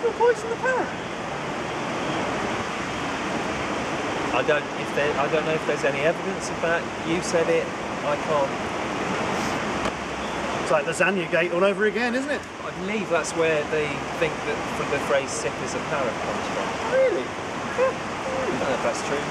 in the. I don't if there, I don't know if there's any evidence of that. You said it. I can't. It's like the Zanya gate all over again, isn't it? I believe that's where they think that from the phrase "sick as a parrot" comes from. Really? I don't know if that's true.